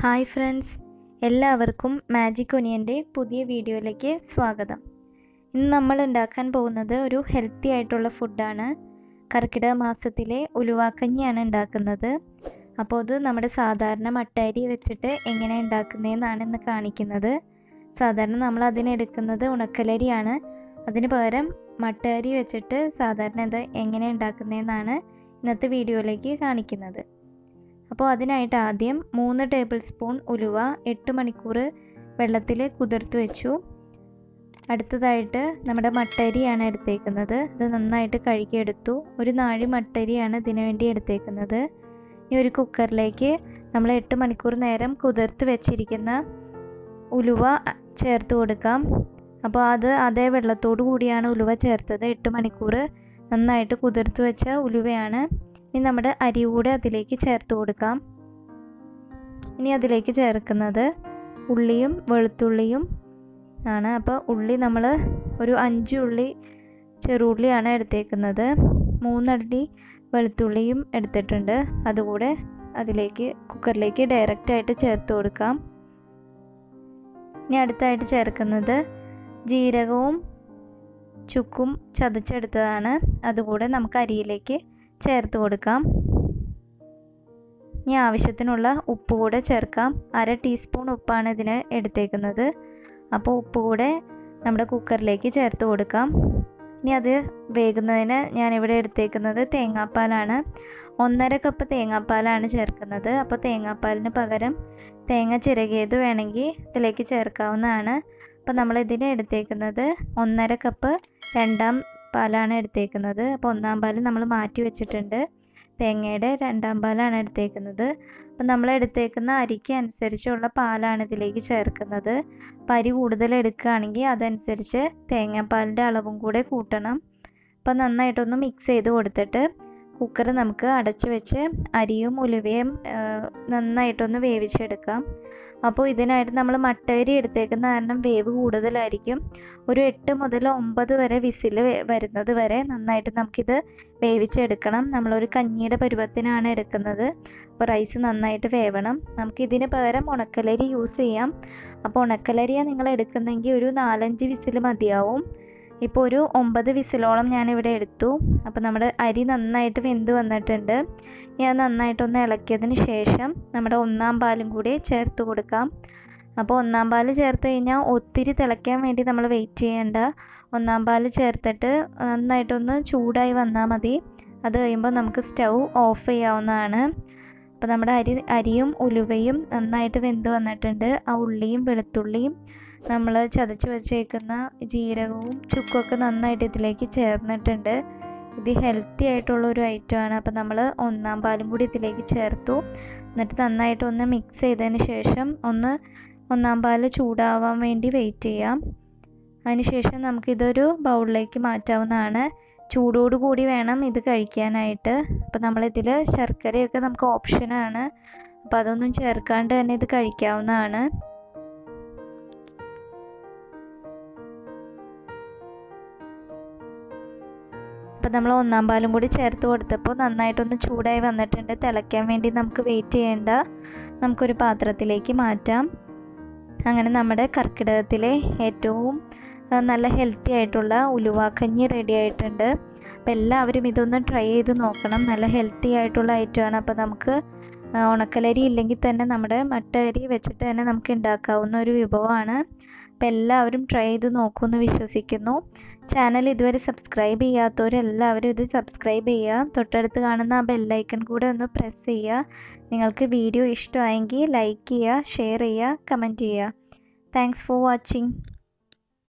Hi friends എല്ലാവർക്കും magic ഒനിയന്റെ പുതിയ വീഡിയോയിലേക്ക് സ്വാഗതം. ഇന്ന് നമ്മൾ ഉണ്ടാക്കാൻ പോകുന്നത് ഒരു ഹെൽത്തി ആയിട്ടുള്ള ഫുഡാണ്. കർക്കിടക മാസത്തിലെ ഉലുവാക്കഞ്ഞിയാണ് ഉണ്ടാക്കുന്നത്. അപ്പോൾ അത് നമ്മുടെ സാധാരണ മട്ടരി വെച്ചിട്ട് എങ്ങനെ ഉണ്ടാക്കുന്നതെന്നാണ് ഇന്ന് കാണിക്കുന്നത്. സാധാരണ നമ്മൾ അതിനെടുക്കുന്നത് ഉണക്കലരിയാണ്. അതിന് പകരം മട്ടരി വെച്ചിട്ട് സാധാരണ ഇത് എങ്ങനെ ഉണ്ടാക്കുന്നതെന്നാണ് ഇന്നത്തെ വീഡിയോയിലേക്ക് കാണിക്കുന്നത്. അപ്പോൾ അതിനായിട്ട് ആദ്യം മൂന്ന് ടേബിൾ സ്പൂൺ ഉലുവ എട്ട് മണിക്കൂർ വെള്ളത്തിൽ കുതിർത്ത് വെച്ചു. അടുത്തതായിട്ട് നമ്മുടെ മട്ടരിയാണ് എടുത്തേക്കുന്നത്. ഇത് നന്നായിട്ട് കഴുകിയെടുത്തു. ഒരു നാഴി മട്ടരിയാണ് ഇതിനു വേണ്ടി എടുത്തേക്കുന്നത്. ഇനി ഒരു കുക്കറിലേക്ക് നമ്മൾ എട്ട് മണിക്കൂർ നേരം കുതിർത്ത് വെച്ചിരിക്കുന്ന ഉലുവ ചേർത്ത് കൊടുക്കാം. അപ്പോൾ അത് അതേ വെള്ളത്തോടു കൂടിയാണ് ഉലുവ ചേർത്തത്. എട്ട് മണിക്കൂർ നന്നായിട്ട് കുതിർത്ത് വെച്ച ഉലുവയാണ്. ഇനി നമ്മുടെ അരി കൂടെ അതിലേക്ക് ചേർത്ത് കൊടുക്കാം. ഇനി അതിലേക്ക് ചേർക്കുന്നത് ഉള്ളിയും വെളുത്തുള്ളിയും ആണ്. അപ്പോൾ ഉള്ളി നമ്മൾ ഒരു അഞ്ച് ഉള്ളി ചെറുള്ളിയാണ് എടുത്തേക്കുന്നത്. മൂന്നടി വെളുത്തുള്ളിയും എടുത്തിട്ടുണ്ട്. അതുകൂടെ അതിലേക്ക് കുക്കറിലേക്ക് ഡയറക്റ്റ് ആയിട്ട് ചേർത്ത് കൊടുക്കാം. ഇനി അടുത്തായിട്ട് ചേർക്കുന്നത് ജീരകവും ചുക്കും ചതച്ചെടുത്തതാണ്. അതുകൂടെ നമുക്ക് അരിയിലേക്ക് ചേർത്ത് കൊടുക്കാം. ഇനി ആവശ്യത്തിനുള്ള ഉപ്പ് കൂടെ ചേർക്കാം. അര ടീസ്പൂൺ ഉപ്പാണ് ഇതിന് എടുത്തേക്കുന്നത്. അപ്പോൾ ഉപ്പ് കൂടെ നമ്മുടെ കുക്കറിലേക്ക് ചേർത്ത് കൊടുക്കാം. ഇനി അത് വേകുന്നതിന് ഞാനിവിടെ എടുത്തേക്കുന്നത് തേങ്ങാപ്പാലാണ്. ഒന്നര കപ്പ് തേങ്ങാപ്പാലാണ് ചേർക്കുന്നത്. അപ്പോൾ തേങ്ങാപ്പാലിന് പകരം തേങ്ങ ചിരകിയത് വേണമെങ്കിൽ ഇതിലേക്ക് ചേർക്കാവുന്നതാണ്. അപ്പോൾ നമ്മൾ ഇതിന് എടുത്തേക്കുന്നത് ഒന്നര കപ്പ് രണ്ടാം പാലാണ് എടുത്തേക്കുന്നത്. അപ്പോൾ ഒന്നാം പാൽ നമ്മൾ മാറ്റി വെച്ചിട്ടുണ്ട്. തേങ്ങയുടെ രണ്ടാം പാലാണ് എടുത്തേക്കുന്നത്. അപ്പോൾ നമ്മൾ എടുത്തേക്കുന്ന അരിക്ക് അനുസരിച്ചുള്ള പാലാണ് ഇതിലേക്ക് ചേർക്കുന്നത്. പരി അരി കൂടുതൽ എടുക്കുകയാണെങ്കിൽ അതനുസരിച്ച് തേങ്ങാപ്പാലിന്റെ അളവും കൂടെ കൂട്ടണം. അപ്പം നന്നായിട്ടൊന്ന് മിക്സ് ചെയ്ത് കൊടുത്തിട്ട് കുക്കർ നമുക്ക് അടച്ച് വെച്ച് അരിയും ഉലുവയും നന്നായിട്ടൊന്ന് വേവിച്ചെടുക്കാം. അപ്പോൾ ഇതിനായിട്ട് നമ്മൾ മട്ടരി എടുത്തേക്കുന്ന കാരണം വേവ് കൂടുതലായിരിക്കും. ഒരു എട്ട് മുതൽ ഒമ്പത് വരെ വിസിൽ വരുന്നത് വരെ നന്നായിട്ട് നമുക്കിത് വേവിച്ചെടുക്കണം. നമ്മളൊരു കഞ്ഞിയുടെ പരുവത്തിനാണ് എടുക്കുന്നത്. അപ്പോൾ റൈസ് നന്നായിട്ട് വേവണം. നമുക്ക് ഇതിന് പകരം ഉണക്കലരി യൂസ് ചെയ്യാം. അപ്പോൾ ഉണക്കലരിയാണ് നിങ്ങൾ എടുക്കുന്നെങ്കിൽ ഒരു നാലഞ്ച് വിസിൽ മതിയാവും. ഇപ്പോൾ ഒരു ഒമ്പത് വിസിലോളം ഞാനിവിടെ എടുത്തു. അപ്പോൾ നമ്മുടെ അരി നന്നായിട്ട് വെന്ത് വന്നിട്ടുണ്ട്. ഞാൻ നന്നായിട്ടൊന്ന് ഇളക്കിയതിന് ശേഷം നമ്മുടെ ഒന്നാം പാലും കൂടി ചേർത്ത് കൊടുക്കാം. അപ്പോൾ ഒന്നാം പാൽ ചേർത്ത് കഴിഞ്ഞാൽ ഒത്തിരി തിളയ്ക്കാൻ വേണ്ടി നമ്മൾ വെയിറ്റ് ചെയ്യേണ്ട. ഒന്നാം പാൽ ചേർത്തിട്ട് നന്നായിട്ടൊന്ന് ചൂടായി വന്നാൽ മതി. അത് കഴിയുമ്പോൾ നമുക്ക് സ്റ്റൗ ഓഫ് ചെയ്യാവുന്നതാണ്. അപ്പോൾ നമ്മുടെ അരി അരിയും ഉലുവയും നന്നായിട്ട് വെന്ത് വന്നിട്ടുണ്ട്. ആ ഉള്ളിയും വെളുത്തുള്ളിയും നമ്മൾ ചതച്ച് വെച്ചേക്കുന്ന ജീരകവും ചുക്കൊക്കെ നന്നായിട്ട് ഇതിലേക്ക് ചേർന്നിട്ടുണ്ട്. ഇത് ഹെൽത്തി ആയിട്ടുള്ള ഒരു ഐറ്റമാണ് അപ്പോൾ നമ്മൾ ഒന്നാം പാലും കൂടി ഇതിലേക്ക് ചേർത്തു. എന്നിട്ട് നന്നായിട്ട് ഒന്ന് മിക്സ് ചെയ്തതിന് ശേഷം ഒന്ന് ഒന്നാം പാൽ ചൂടാവാൻ വേണ്ടി വെയിറ്റ് ചെയ്യാം. അതിനുശേഷം നമുക്കിതൊരു ബൗളിലേക്ക് മാറ്റാവുന്നതാണ്. ചൂടോട് കൂടി വേണം ഇത് കഴിക്കാനായിട്ട്. അപ്പോൾ നമ്മളിതിൽ ശർക്കരയൊക്കെ നമുക്ക് ഓപ്ഷനാണ് അപ്പോൾ അതൊന്നും ചേർക്കാണ്ട് തന്നെ ഇത് കഴിക്കാവുന്നതാണ്. അപ്പോൾ നമ്മൾ ഒന്നാം പാലും കൂടി ചേർത്ത് കൊടുത്തപ്പോൾ നന്നായിട്ടൊന്ന് ചൂടായി വന്നിട്ടുണ്ട്. തിളയ്ക്കാൻ വേണ്ടി നമുക്ക് വെയിറ്റ് ചെയ്യേണ്ട നമുക്കൊരു പാത്രത്തിലേക്ക് മാറ്റാം. അങ്ങനെ നമ്മുടെ കർക്കിടകത്തിലെ ഏറ്റവും നല്ല ഹെൽത്തി ആയിട്ടുള്ള ഉലുവാക്കഞ്ഞി റെഡി ആയിട്ടുണ്ട്. അപ്പോൾ എല്ലാവരും ഇതൊന്ന് ട്രൈ ചെയ്ത് നോക്കണം. നല്ല ഹെൽത്തി ആയിട്ടുള്ള ഐറ്റമാണ് അപ്പോൾ നമുക്ക് ഉണക്കലരി ഇല്ലെങ്കിൽ തന്നെ നമ്മുടെ മട്ട അരി വെച്ചിട്ട് തന്നെ നമുക്ക് ഉണ്ടാക്കാവുന്ന ഒരു വിഭവമാണ്. അപ്പോൾ എല്ലാവരും ട്രൈ ചെയ്ത് നോക്കുമെന്ന് വിശ്വസിക്കുന്നു. ചാനൽ ഇതുവരെ സബ്സ്ക്രൈബ് ചെയ്യാത്തവരെല്ലാവരും ഇത് സബ്സ്ക്രൈബ് ചെയ്യുക. തൊട്ടടുത്ത് കാണുന്ന ആ ബെല്ലൈക്കൺ കൂടെ ഒന്ന് പ്രസ് ചെയ്യുക. നിങ്ങൾക്ക് വീഡിയോ ഇഷ്ടമായെങ്കിൽ ലൈക്ക് ചെയ്യുക ഷെയർ ചെയ്യുക കമന്റ് ചെയ്യുക. Thanks for watching